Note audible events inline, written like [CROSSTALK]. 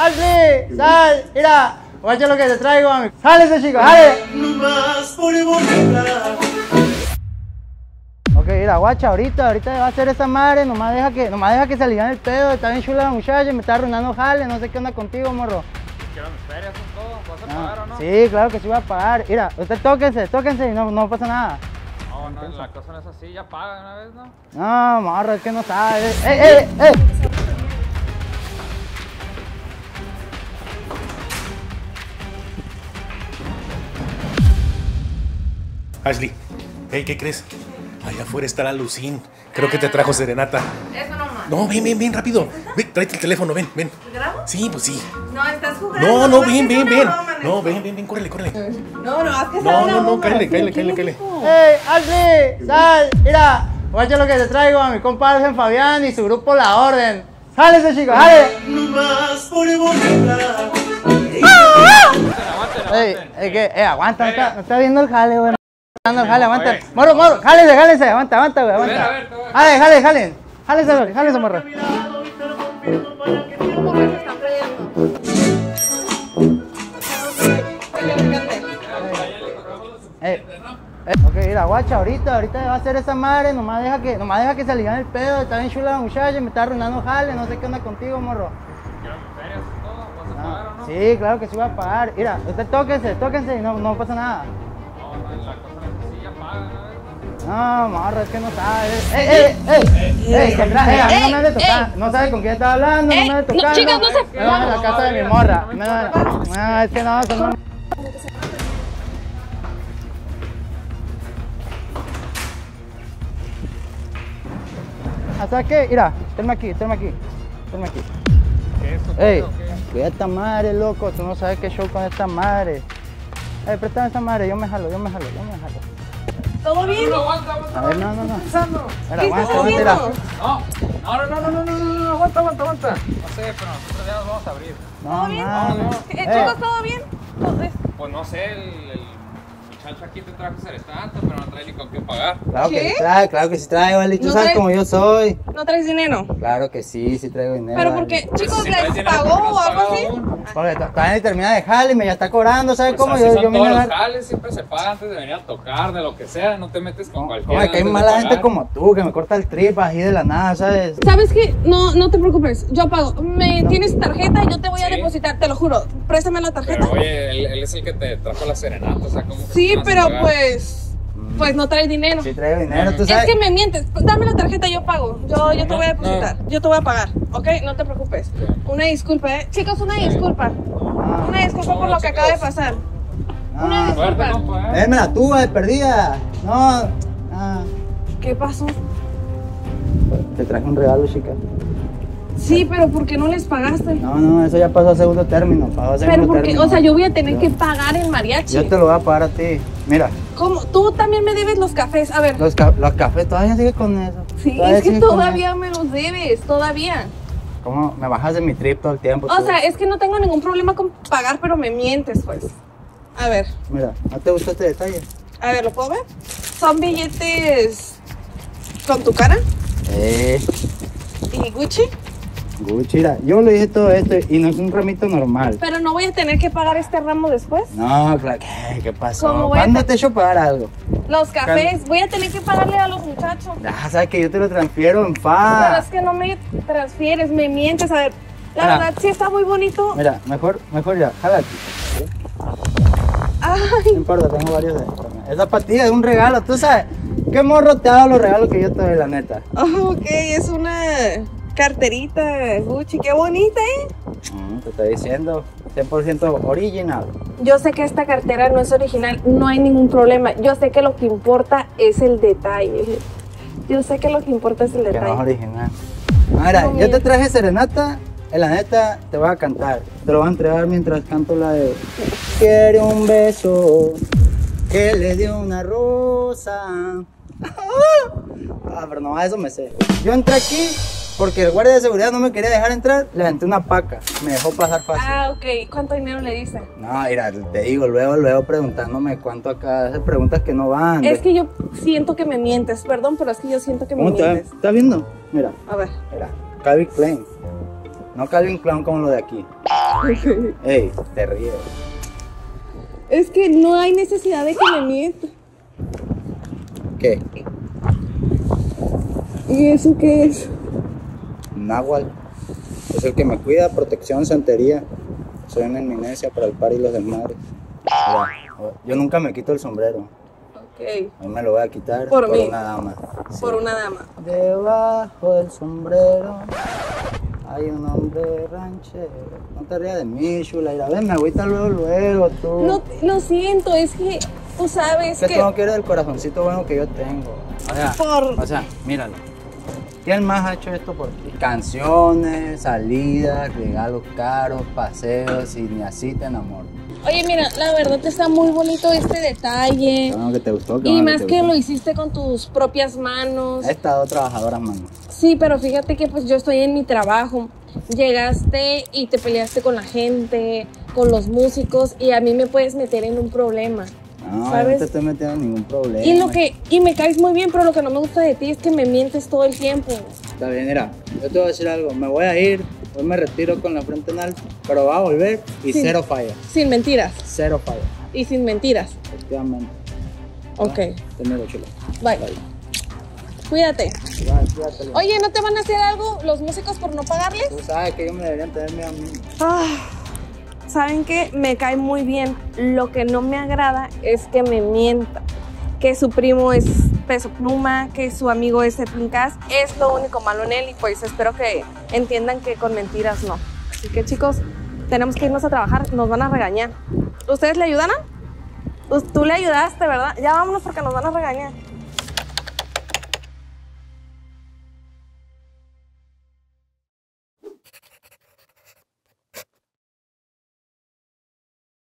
Ashley! ¡Sal! Mira, guacha lo que te traigo, mami. ¡Sale ese chico! ¡Sale! Ok, mira, guacha, ahorita, ahorita va a hacer esa madre, nomás deja que, nomás deja que se aliviane el pedo, está bien chula la muchacha, me está arruinando jale, no sé qué onda contigo, morro. Quiero mis ferias, son todo. ¿Vas a Ah, pagar o no? Sí, claro que sí va a pagar. Mira, usted tóquense, tóquense y no, no pasa nada. No, no, la cosa no es así. Ya paga una vez, ¿no? No, morro, es que no sabe. ¡Eh, eh, eh! Ashley, hey, ¿qué crees? Allá afuera está la Lucín. Creo que te trajo serenata. Eso no más. No, ven, ven, ven, rápido. Ven, tráete el teléfono, ven, ven. ¿Grabo? Sí, pues sí. No, estás jugando. No, no, más ven, ven, ven. No, ven, ven, ven, córrele, córrele. No, no, haz que No, no, no, cállale, cállale, cállale, cállale. ¡Ey, Ashley! ¡Sal! Mira, guacha lo que te traigo a mi compa Algen Fabián y su grupo La Orden. ¡Sale ese chico! ¡Sale! Ey, es que, eh, aguanta, no está, no está viendo el jale, güey. Jale, aguanta. Moro, moro, jálese, jálese, aguanta, aguanta, güey, A ver, aguanta. a ver, voy a- Jale, jale, jale. Jálese, jálese, morro. Eh, eh, ok, mira, guacha, ahorita, ahorita va a hacer esa madre, nomás deja que, nomás deja que se aliviane el pedo, está bien chula la muchacha, me está arruinando jale, no sé qué onda contigo, morro. Quiero mis ferias, son todo. ¿Vas a pagar o Ah, no? sí, claro que sí va a pagar. Mira, usted tóquense, tóquense y no, no pasa nada. ¿No? No, morro, es que no sabe. ¡Ey, ey, ey! ¡Ey, a mí no me de tocar! No sabe con quién está hablando, no me de no, tocar. chicas, no se- Me van a la casa de mi morra. Me van a- No, es que no, son mam- Ah, ¿Sabes qué? Mira, tenme aquí, tenme aquí, tenme aquí. ¿Qué es? Ey, esta madre, loco, tú no sabes qué show con esta madre. Ey, préstame esa madre, yo me jalo, yo me jalo, yo me jalo. ¿Todo bien? No, aguanta, aguanta. A ver, no, no, no. ¿Qué aguanta? No, no, no, no, no, no, no, no, aguanta, aguanta, aguanta. No sé, pero nosotros ya nos vamos a abrir. No, ¿Todo bien? mames. Eh, Eh, chicos, ¿todo bien? Pues no sé, el muchacho aquí te trajo serenata, pero no trae ni con qué pagar. Claro que ¿Qué? sí trae, claro que sí trae, vale. Tú ¿No sabes traes- cómo yo soy. ¿No traes dinero? Claro que sí, sí traigo dinero. ¿Pero vale. porque, chicos, Si les pagó ¿por qué no o algo así? Porque to- todavía ni termina de jale y me ya está cobrando, ¿sabes Pues cómo? así Yo, son yo me todos los agarro- jales, siempre se paga antes de venir a tocar, de lo que sea, no te metes con No, cualquiera. como que hay mala gente como tú que me corta el trip así de la nada, ¿sabes? ¿Sabes qué? No, no te preocupes, yo pago. Me tienes tarjeta y yo te voy a Sí. depositar, te lo juro. Préstame la tarjeta. Pero oye, él, él es el que te trajo la serenata, o sea, ¿cómo que Sí, a pero pagar? pues, pues no traes dinero. Sí traigo dinero, tú Es sabes. que me mientes. Dame la tarjeta, yo pago. Yo, yo te voy a depositar. Yo te voy a pagar, ¿ok? No te preocupes. Una disculpa, ¿eh? Chicos, una disculpa. Ah, Una disculpa por lo que acaba de pasar. Una ah. disculpa. Suerte, compa, ¿eh? Démela tú, de perdida. No, ah. ¿Qué pasó? Te traje un regalo, chica. Sí, pero ¿por qué no les pagaste? No, no, eso ya pasó a segundo término. Pasó a segundo Pero porque, término. o sea, yo voy a tener que pagar el mariachi. Yo te lo voy a pagar a ti. Mira, ¿Cómo? Tú también me debes los cafés. A ver. los, ca- los cafés todavía sigue con eso. Sí, Todavía es que todavía me los debes, todavía. ¿Cómo? Me bajas de mi trip todo el tiempo. O tú. sea, es que no tengo ningún problema con pagar, pero me mientes, pues. A ver, Mira, ¿no te gustó este detalle? a ver, ¿lo puedo ver? Son billetes con tu cara Eh, y Gucci, Gucci, mira, yo le dije todo esto y no es un ramito normal. pero no voy a tener que pagar este ramo después. No, claro, ¿qué, qué pasó? ¿Cómo voy a ¿Cuándo te- te he hecho pagar algo? Los cafés, voy a tener que pagarle a los muchachos. Ah, sabes que yo te lo transfiero en Pero fa. es que no me transfieres, me mientes. A ver, la Mira. verdad sí está muy bonito. Mira, mejor, mejor ya, jala aquí. Ay, No importa, tengo varios de estos. Esa patilla es un regalo, tú sabes. ¿Qué morro te ha dado los regalos que yo te doy, la neta? oh, [LAUGHS] ok, es una carterita Gucci, qué bonita, ¿eh? Mm, te estoy diciendo, 100% original. Yo sé que esta cartera no es original, no hay ningún problema. Yo sé que lo que importa es el detalle. Yo sé que lo que importa es el Que no es detalle. original. Mira, No, yo te traje serenata, en la neta te voy a cantar. Te lo voy a entregar mientras canto la de Quiere un beso que le dio una rosa. [LAUGHS] Ah, pero no, a eso me sé. Yo entré aquí porque el guardia de seguridad no me quería dejar entrar, le aventé una paca, me dejó pasar fácil. Ah, ok. ¿Cuánto dinero le diste? No, mira, te digo, luego, luego preguntándome cuánto acá, hace preguntas que no van. Es que yo siento que me mientes, perdón, pero es que yo siento que me ¿Cómo te mientes. ¿Estás viendo? Mira, A ver. mira, Calvin Klein. No Calvin Klein como lo de aquí. [LAUGHS] Ey, te ríes. Es que no hay necesidad de que me mienta. ¿Qué? ¿Y eso qué es? Nahual. Es el que me cuida, protección, santería. Soy una eminencia para el par y los desmadres. Mira, yo nunca me quito el sombrero. Ok. Hoy me lo voy a quitar Por por, mí. una dama. Sí. Por una dama. Debajo del sombrero hay un hombre ranchero. No te rías de mí, chula. Mira, ven, me agüita luego, luego, tú. No, lo siento, es que tú sabes que que... tú no quieres el corazoncito bueno que yo tengo. O sea, Por- o sea, míralo. ¿Quién más ha hecho esto por ti? Canciones, salidas, regalos caros, paseos y ni así te enamoro. Oye, mira, la verdad está muy bonito este detalle. Bueno, que te gustó. qué Y más que lo hiciste con tus propias manos. He estado trabajadoras, mano. Sí, pero fíjate que pues yo estoy en mi trabajo. Llegaste y te peleaste con la gente, con los músicos y a mí me puedes meter en un problema. No, ¿Sabes? no te estoy metiendo en ningún problema. Y lo que y me caes muy bien, pero lo que no me gusta de ti es que me mientes todo el tiempo. Está bien, mira, yo te voy a decir algo. Me voy a ir, hoy me retiro con la frente en alto, pero va a volver y Sí. cero falla. Sin mentiras Cero falla, y sin mentiras. efectivamente. Ok, Te miro, chula. bye. Cuídate. Igual, cuídate. Oye, ¿no te van a hacer algo los músicos por no pagarles? Tú sabes que ellos me deberían tener miedo a mí. Ah, Saben que me cae muy bien. Lo que no me agrada es que me mienta. Que su primo es peso pluma, que su amigo es Epincas. Es lo único malo en él y pues espero que entiendan que con mentiras no. Así que chicos, tenemos que irnos a trabajar. Nos van a regañar. ¿Ustedes le ayudan? Tú le ayudaste, ¿verdad? Ya vámonos porque nos van a regañar.